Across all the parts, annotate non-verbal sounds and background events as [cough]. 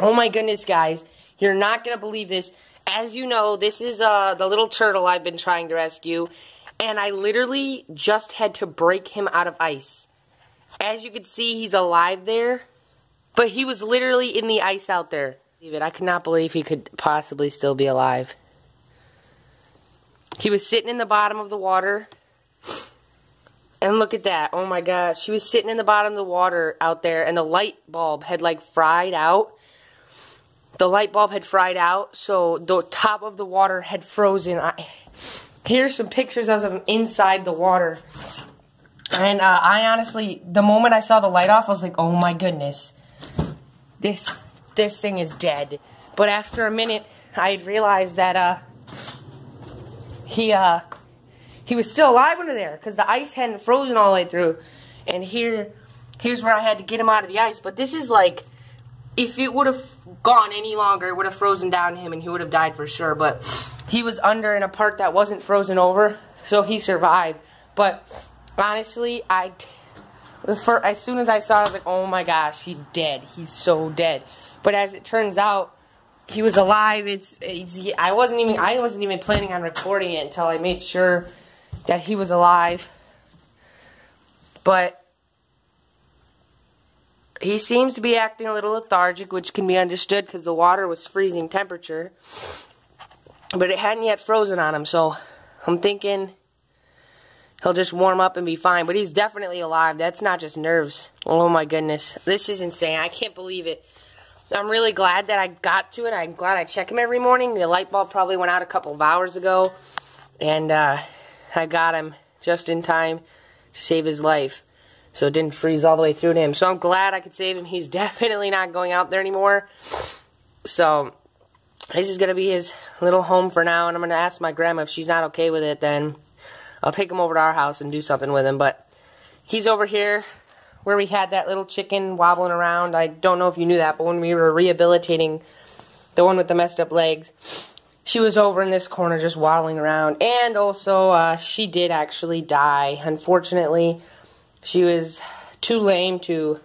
Oh my goodness, guys. You're not going to believe this. As you know, this is uh, the little turtle I've been trying to rescue. And I literally just had to break him out of ice. As you can see, he's alive there. But he was literally in the ice out there. I could not believe he could possibly still be alive. He was sitting in the bottom of the water. And look at that. Oh my gosh. He was sitting in the bottom of the water out there and the light bulb had like fried out. The light bulb had fried out, so the top of the water had frozen. I, here's some pictures of them inside the water. And uh, I honestly, the moment I saw the light off, I was like, oh my goodness. This, this thing is dead. But after a minute, I realized that uh, he, uh, he was still alive under there because the ice hadn't frozen all the way through. And here, here's where I had to get him out of the ice. But this is like, if it would have gone any longer, it would have frozen down him and he would have died for sure. But he was under in a part that wasn't frozen over, so he survived. But honestly, I, for, as soon as I saw it, I was like, oh my gosh, he's dead. He's so dead. But as it turns out, he was alive. It's, it's I wasn't even I wasn't even planning on recording it until I made sure that he was alive. But he seems to be acting a little lethargic, which can be understood because the water was freezing temperature. But it hadn't yet frozen on him, so I'm thinking he'll just warm up and be fine. But he's definitely alive. That's not just nerves. Oh my goodness. This is insane. I can't believe it. I'm really glad that I got to it. I'm glad I check him every morning. The light bulb probably went out a couple of hours ago. And, uh, I got him just in time to save his life. So it didn't freeze all the way through to him. So I'm glad I could save him. He's [laughs] definitely not going out there anymore. So this is going to be his little home for now. And I'm going to ask my grandma if she's not okay with it. Then I'll take him over to our house and do something with him. But he's over here where we had that little chicken wobbling around. I don't know if you knew that. But when we were rehabilitating the one with the messed up legs, she was over in this corner just waddling around. And also, uh, she did actually die. Unfortunately, she was too lame to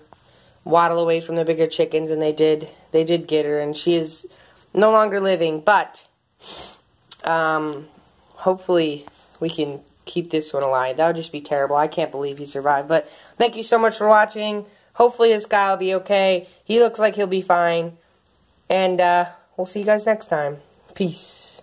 waddle away from the bigger chickens, and they did they did get her, and she is no longer living. But um, hopefully, we can keep this one alive. That would just be terrible. I can't believe he survived. But thank you so much for watching. Hopefully, this guy will be okay. He looks like he'll be fine. And uh, we'll see you guys next time. Peace.